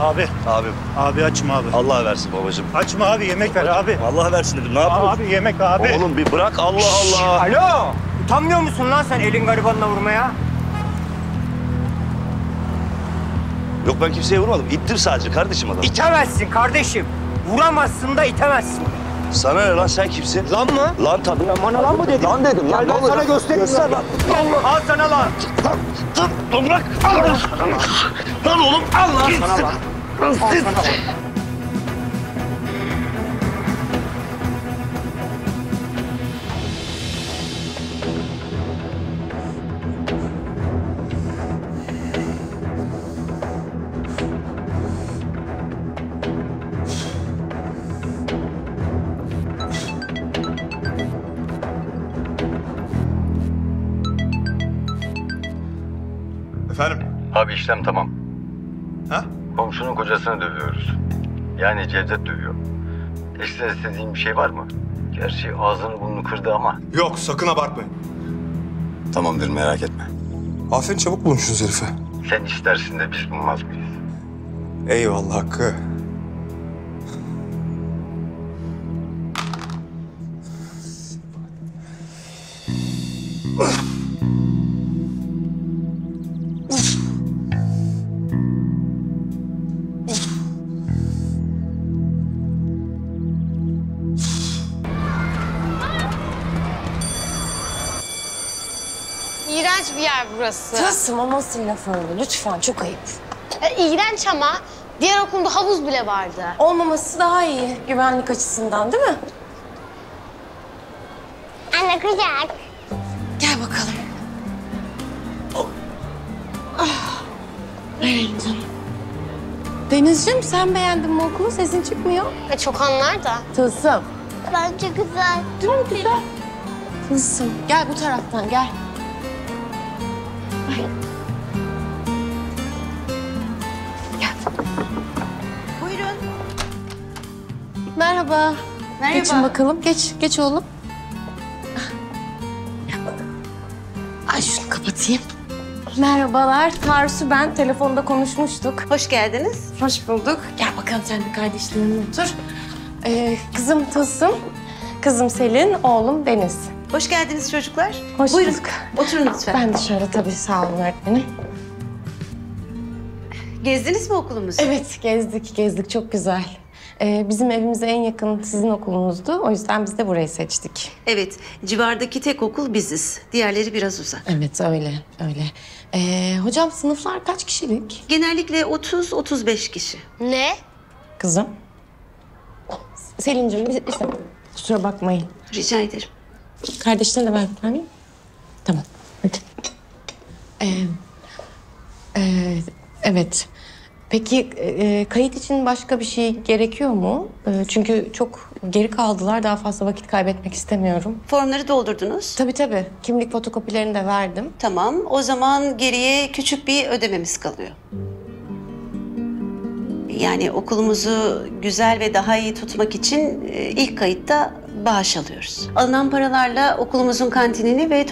Abi, Abim abi açma abi. Allah versin babacığım. Açma abi yemek ver abi. Allah versin dedim. Ne yapıyorsun? Abi yemek abi. Oğlum bir bırak Allah Allah. Alo! Utanmıyor musun lan sen elin garibanına vurmaya? Yok ben kimseye vurmadım. İttim sadece kardeşim adamı. İtemezsin kardeşim. Vuramazsın da itemezsin. Sana ne lan sen kimsin? Lan mı? Lan tabii. Bana lan mı dedin? Lan dedim lan. Ben sana lan. göstereyim. Göster lan. Al sana lan. Lan, Dur, dur bırak. Lan oğlum. Al lan sana lan. Efendim? Abi işlem tamam. Ha? Komşunun kocasını dövüyoruz. Yani Cevdet dövüyor. Ekstra istediğin bir şey var mı? Gerçi ağzını burnunu kırdı ama. Yok sakın abartmayın. Tamamdır merak etme. Aferin çabuk bulmuşsunuz herifi. Sen istersin de biz bulmaz mıyız? Eyvallah Hakkı. İğrenç bir yer burası. Tılsım o nasıl laf öyle? Lütfen çok ayıp. E, iğrenç ama diğer okulda havuz bile vardı. Olmaması daha iyi güvenlik açısından değil mi? Anne kucak. Gel bakalım. Ah. Denizciğim sen beğendin mi okulu? Sesin çıkmıyor. E, çok anlar da. Tılsım. Bence güzel. Değil mi güzel? Tılsım. Gel bu taraftan gel. Ay. Gel. Buyurun. Merhaba. Merhaba. Geçin bakalım. Geç, geç oğlum. Ay şunu kapatayım. Merhabalar. Tarsu ben. Telefonda konuşmuştuk. Hoş geldiniz. Hoş bulduk. Gel bakalım sen de kardeşlerinle otur. Ee, kızım Tılsım, kızım Selin, oğlum Deniz. Hoş geldiniz çocuklar. Hoş Buyurun. bulduk. Oturun lütfen. Ben de şöyle tabii sağ olun öğretmenim. Gezdiniz mi okulumuzu? Evet gezdik, gezdik. Çok güzel. Ee, bizim evimize en yakın sizin okulunuzdu. O yüzden biz de burayı seçtik. Evet. Civardaki tek okul biziz. Diğerleri biraz uzak. Evet öyle, öyle. Ee, hocam sınıflar kaç kişilik? Genellikle 30-35 kişi. Ne? Kızım. Selin'cim bir, bir. Kusura bakmayın. Rica ederim. Kardeşlerine ver bir tane. Tamam. Hadi. Ee, e, evet. Peki e, kayıt için başka bir şey gerekiyor mu? E, çünkü çok geri kaldılar. Daha fazla vakit kaybetmek istemiyorum. Formları doldurdunuz. Tabii tabii. Kimlik fotokopilerini de verdim. Tamam. O zaman geriye küçük bir ödememiz kalıyor. Yani okulumuzu güzel ve daha iyi tutmak için e, ilk kayıtta bağış alıyoruz. Alınan paralarla okulumuzun kantinini ve